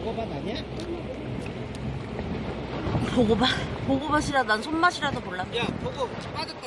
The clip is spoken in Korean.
보고밭 아니야? 보고밭 보고밭이라 난 손맛이라도 몰라 야 보고 빠졌다.